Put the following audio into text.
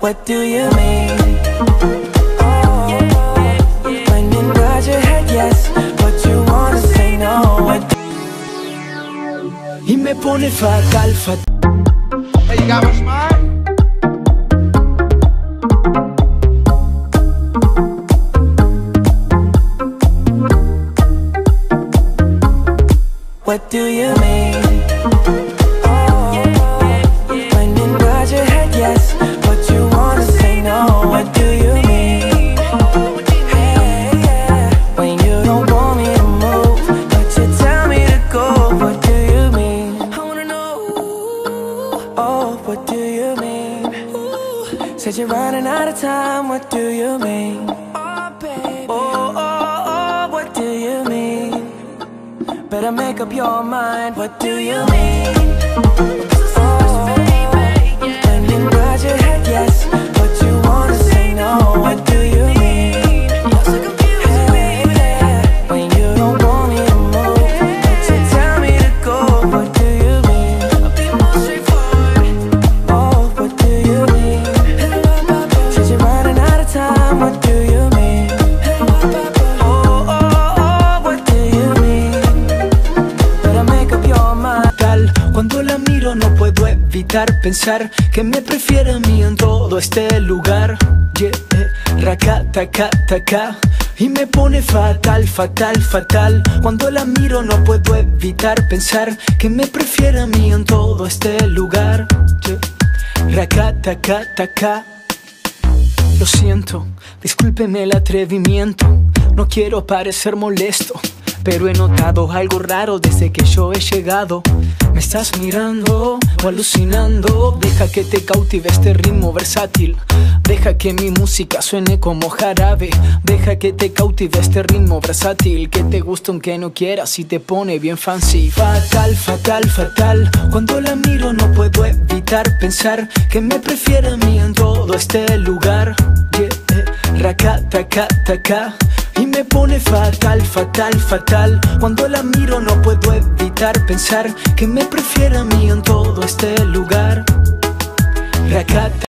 What do you mean? Oh, when you nod your head yes, but you wanna say no. What Y me pone fatal, fatal. Hey, you got my smile? What do you mean? Oh, what do you mean? Said you're running out of time. What do you mean? Oh, baby. Oh, oh, oh, what do you mean? Better make up your mind. What do you mean? No puedo evitar pensar que me prefiere a mí en todo este lugar. Yeah, eh, racatacataca. Y me pone fatal, fatal, fatal. Cuando la miro no puedo evitar pensar que me prefiere a mí en todo este lugar. Yeah, racatacataca. Lo siento, discúlpeme el atrevimiento. No quiero parecer molesto, pero he notado algo raro desde que yo he llegado. Me estás mirando o alucinando. Deja que te cautive este ritmo versátil. Deja que mi música suene como jarabe. Deja que te cautive este ritmo versátil. Que te gusta aunque no quieras y te pone bien fancy. Fatal, fatal, fatal. Cuando la miro no puedo evitar pensar que me prefiere a mí en todo este lugar. Yeah, eh, racatacataca. Y me pone fatal, fatal, fatal. Cuando la miro no puedo evitar pensar que me prefiere a mí en todo este lugar.